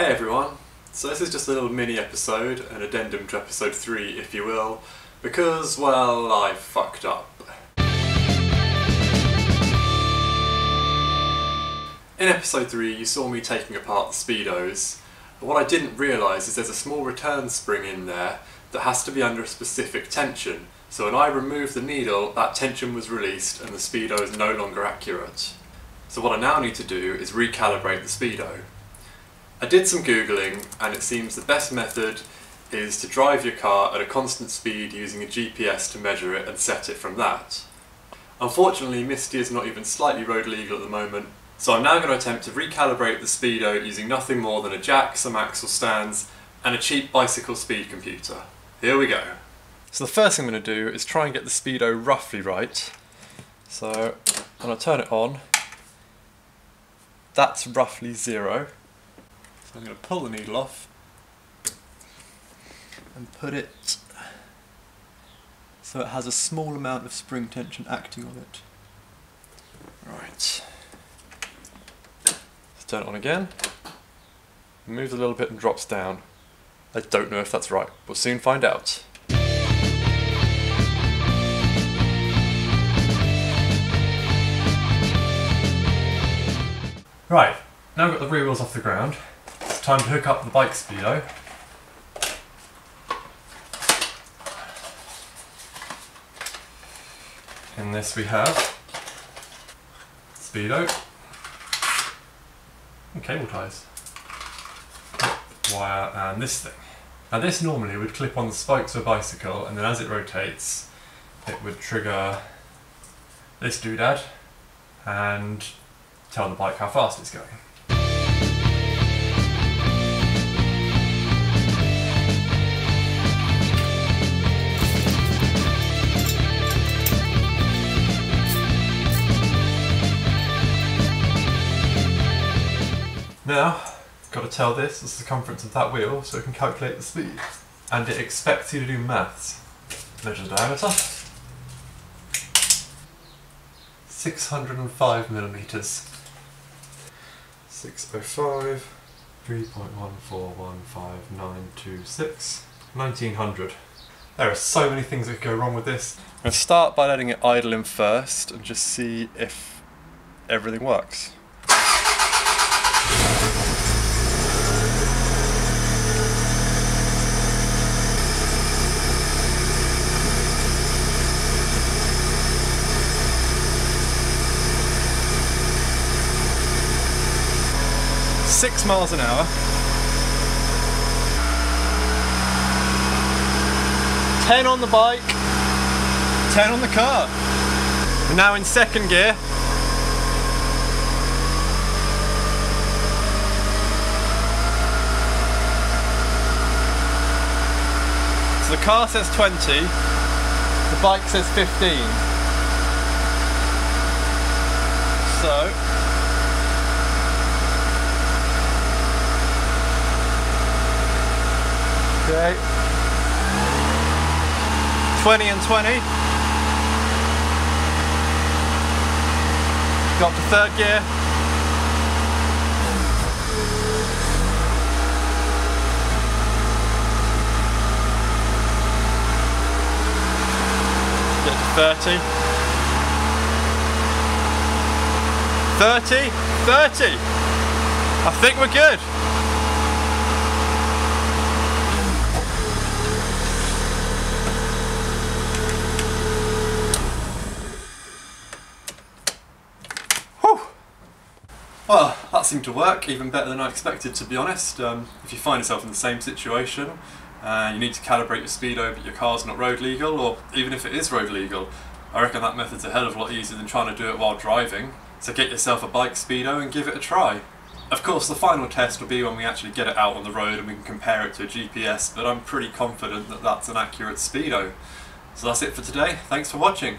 Hey everyone, so this is just a little mini episode, an addendum to episode 3 if you will, because, well, I fucked up. In episode 3 you saw me taking apart the speedos, but what I didn't realise is there's a small return spring in there that has to be under a specific tension, so when I removed the needle that tension was released and the speedo is no longer accurate. So what I now need to do is recalibrate the speedo. I did some googling and it seems the best method is to drive your car at a constant speed using a GPS to measure it and set it from that. Unfortunately Misty is not even slightly road legal at the moment so I'm now going to attempt to recalibrate the speedo using nothing more than a jack, some axle stands and a cheap bicycle speed computer. Here we go. So the first thing I'm going to do is try and get the speedo roughly right. So when I turn it on, that's roughly zero. So I'm going to pull the needle off and put it so it has a small amount of spring tension acting on it. Right. Let's turn it on again. Moves a little bit and drops down. I don't know if that's right. We'll soon find out. Right, now I've got the rear wheels off the ground. Time to hook up the bike speedo. In this we have speedo and cable ties, wire and this thing. Now this normally would clip on the spokes of a bicycle and then as it rotates it would trigger this doodad and tell the bike how fast it's going. Now, got to tell this the circumference of that wheel so it can calculate the speed. And it expects you to do maths. Measure the diameter. 605 millimeters. 605, 3.1415926, 1900. There are so many things that could go wrong with this. I'm going to start by letting it idle in first and just see if everything works. Six miles an hour. Ten on the bike, ten on the car. We're now in second gear. So the car says 20, the bike says 15. So, okay, 20 and 20. Got to third gear. Get to 30. 30, 30. I think we're good. Well, that seemed to work, even better than I expected to be honest. Um, if you find yourself in the same situation, you need to calibrate your speedo but your car's not road legal, or even if it is road legal, I reckon that method's a hell of a lot easier than trying to do it while driving. So get yourself a bike speedo and give it a try. Of course, the final test will be when we actually get it out on the road and we can compare it to a GPS, but I'm pretty confident that that's an accurate speedo. So that's it for today. Thanks for watching.